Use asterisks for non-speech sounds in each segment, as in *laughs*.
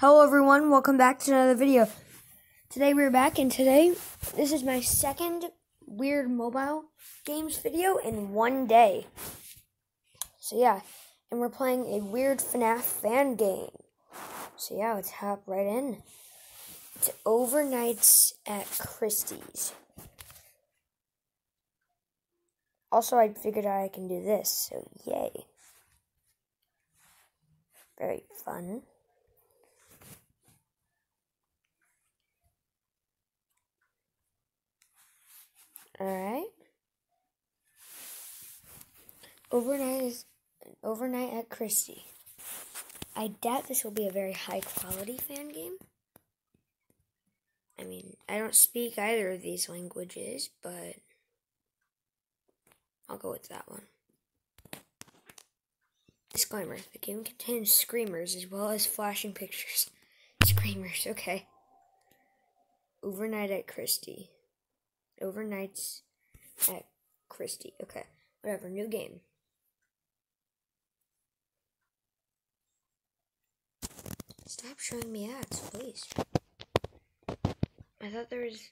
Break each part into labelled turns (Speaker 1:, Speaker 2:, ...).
Speaker 1: Hello everyone, welcome back to another video. Today we're back and today this is my second weird mobile games video in one day. So yeah, and we're playing a weird FNAF fan game. So yeah, let's hop right in. It's overnights at Christie's. Also, I figured out I can do this, so yay. Very fun. Alright. Overnight is overnight at Christie. I doubt this will be a very high quality fan game. I mean, I don't speak either of these languages, but I'll go with that one. Disclaimer the game contains screamers as well as flashing pictures. *laughs* Screamers, okay. Overnight at Christie. Overnights at Christie. Okay, whatever. New game. Stop showing me ads, please. I thought there was.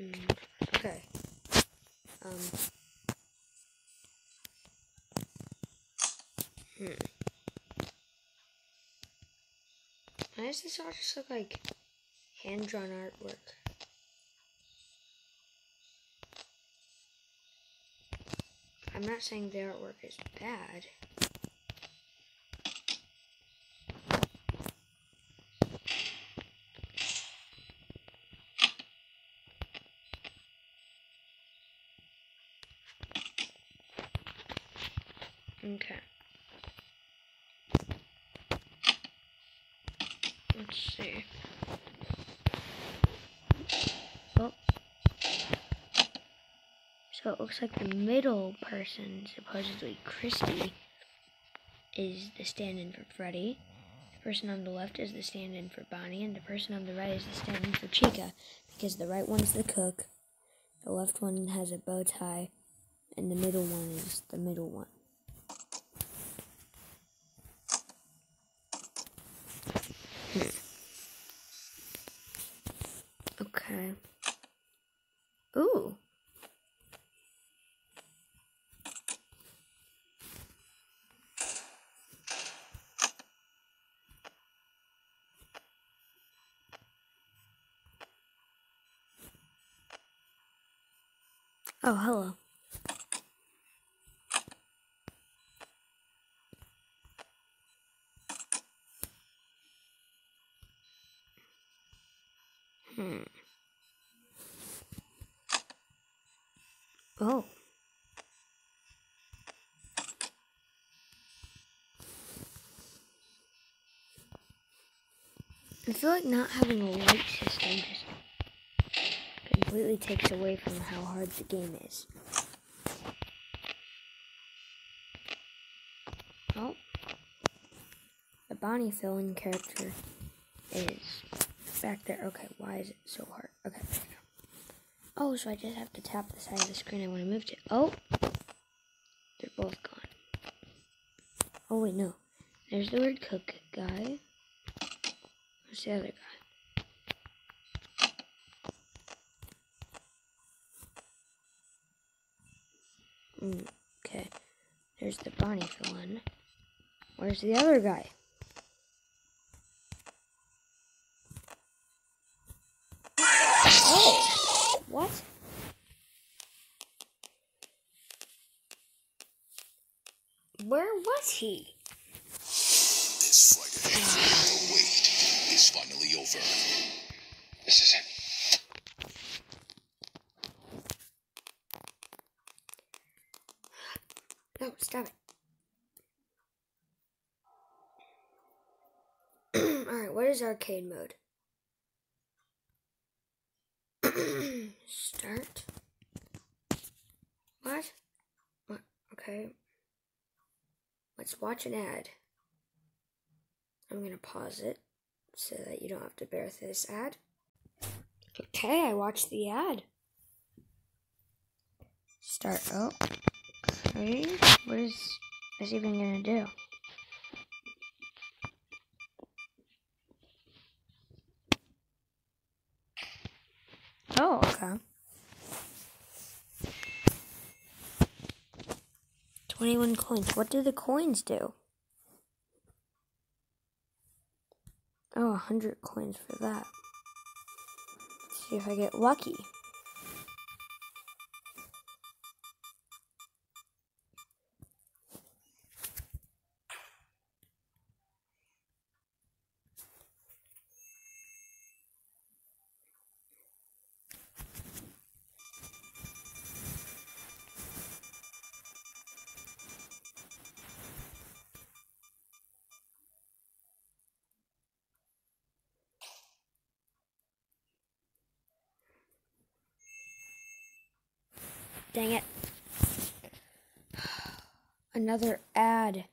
Speaker 1: Mm, okay. Um. Hmm. Why does this all just look like hand drawn artwork? I'm not saying the artwork is bad. Okay. Let's see. So it looks like the middle person, supposedly Christy, is the stand-in for Freddy. The person on the left is the stand-in for Bonnie, and the person on the right is the stand-in for Chica, because the right one's the cook, the left one has a bow tie, and the middle one is the middle one. Hmm. Okay. Oh, hello. Hmm. Oh. I feel like not having a light system just completely takes away from how hard the game is. Oh. The Bonnie fill-in character is back there. Okay, why is it so hard? Okay, Oh, so I just have to tap the side of the screen I want to move to. Oh! They're both gone. Oh, wait, no. There's the word cook guy. Where's the other guy? Okay. There's the Bonnie villain. Where's the other guy? Oh! What? Where was he?
Speaker 2: This fight ahead, wait, is finally over. This is it.
Speaker 1: No, stop it. Alright, what is arcade mode? *clears throat* Start. What? What? Okay. Let's watch an ad. I'm gonna pause it so that you don't have to bear through this ad. Okay, I watched the ad. Start. Oh. Okay. What is this even gonna do? 21 coins. What do the coins do? Oh, 100 coins for that. Let's see if I get lucky. Dang it. Another ad.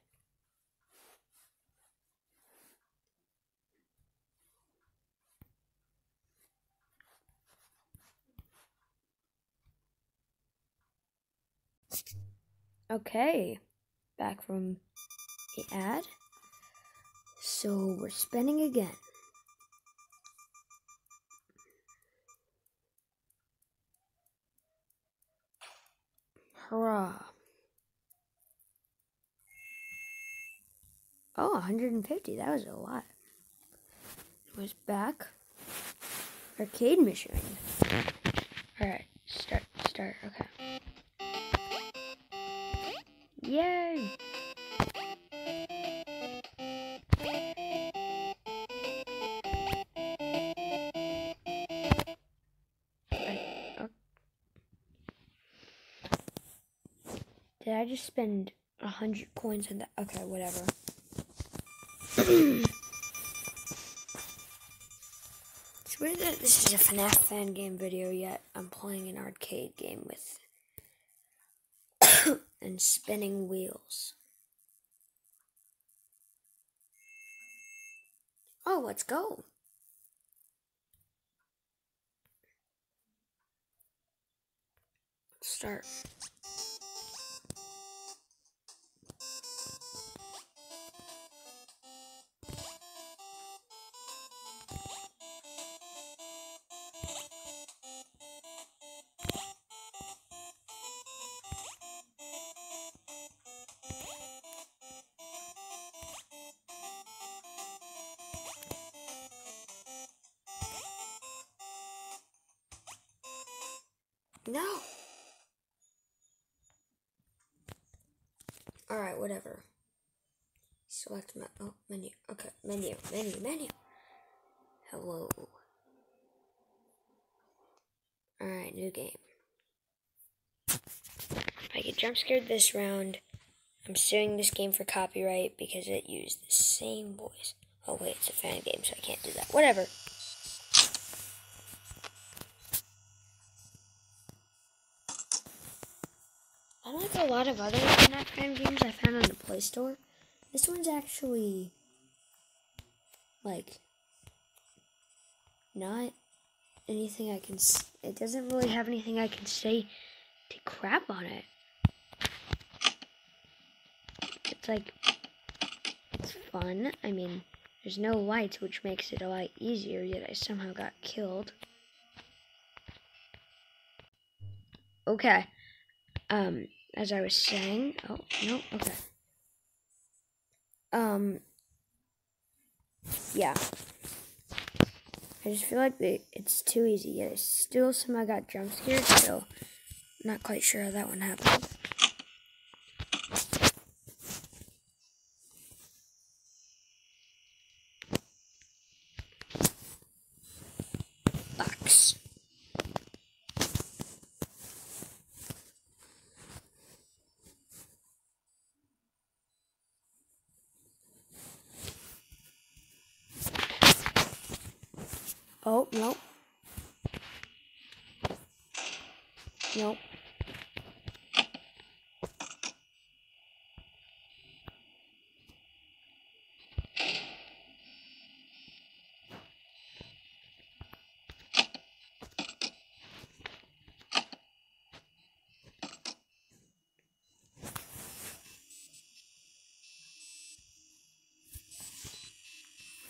Speaker 1: Okay, back from the ad. So we're spinning again. Hurrah. Oh, 150. That was a lot. It was back. Arcade machine. Alright, start, start, okay. I just spend a hundred coins on that? Okay, whatever. it's weird that this is a FNAF fan game video, yet I'm playing an arcade game with *coughs* and spinning wheels. Oh, let's go. Start. No. Alright, whatever. Select my oh menu. Okay, menu, menu, menu. Hello. Alright, new game. I get jump scared this round. I'm suing this game for copyright because it used the same voice. Oh wait, it's a fan game, so I can't do that. Whatever. Unlike a lot of other fan games I found on the Play Store, this one's actually like not anything I can. It doesn't really have anything I can say to crap on it. It's like it's fun. I mean, there's no lights, which makes it a lot easier. Yet I somehow got killed. Okay. Um, as I was saying, oh no, okay. Um, yeah. I just feel like it's too easy. Yet I still somehow got jump scared, so not quite sure how that one happened. Oh, no. Nope.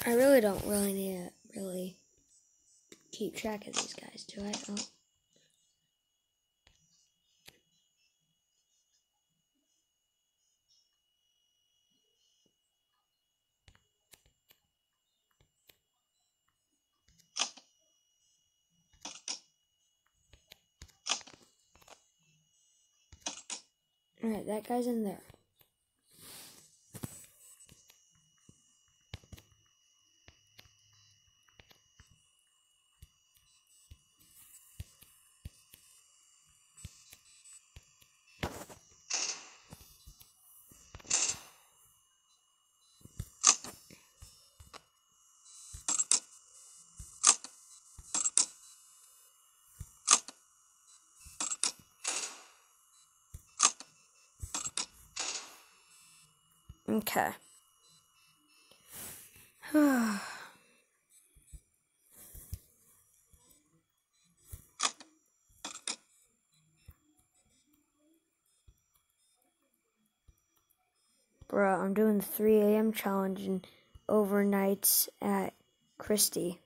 Speaker 1: I really don't really need it, really keep track of these guys, do I? Oh. Alright, that guy's in there. Okay. *sighs* Bruh, I'm doing the 3 a.m. challenge and overnights at Christie.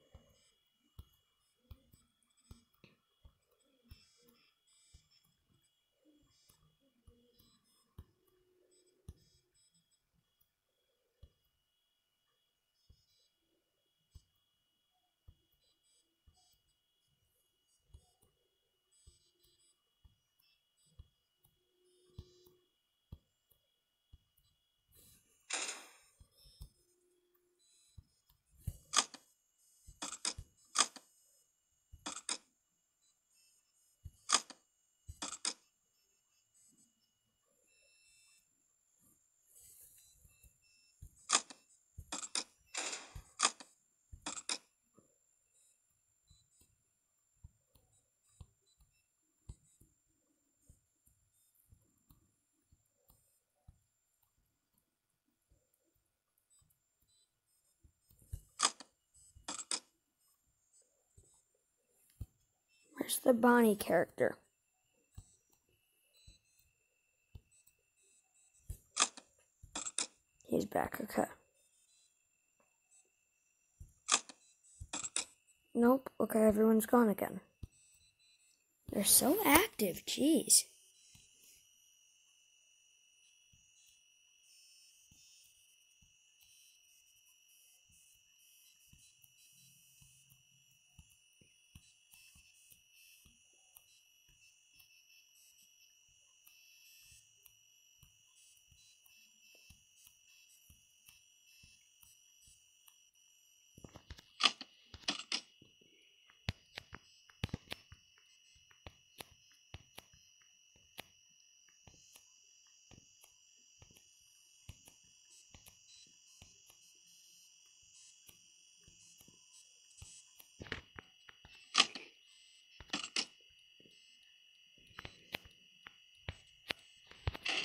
Speaker 1: Where's the Bonnie character? He's back, okay. Nope, okay, everyone's gone again. They're so active, jeez.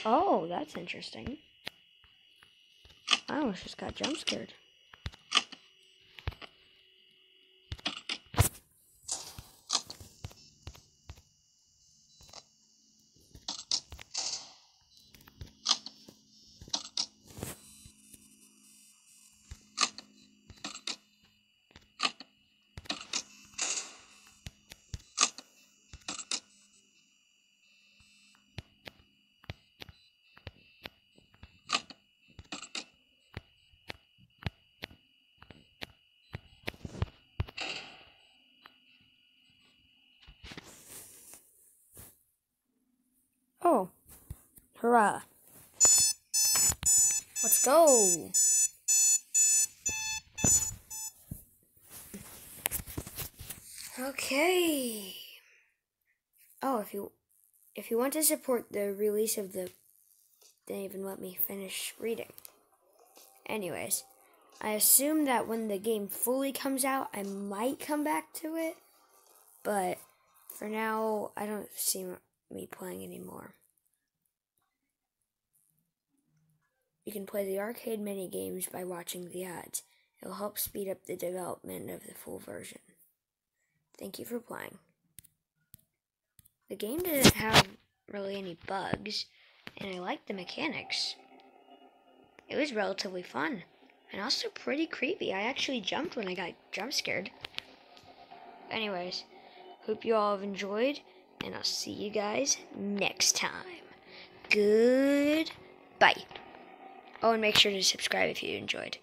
Speaker 1: Oh, that's interesting. I almost just got jump scared. Oh. Hurrah. Let's go. Okay. Oh, if you if you want to support the release of the didn't even let me finish reading. Anyways, I assume that when the game fully comes out, I might come back to it, but for now, I don't see me playing anymore. You can play the arcade mini games by watching the ads. It'll help speed up the development of the full version. Thank you for playing. The game didn't have really any bugs, and I liked the mechanics. It was relatively fun, and also pretty creepy. I actually jumped when I got jump scared. Anyways, hope you all have enjoyed and I'll see you guys next time. Goodbye. Oh, and make sure to subscribe if you enjoyed.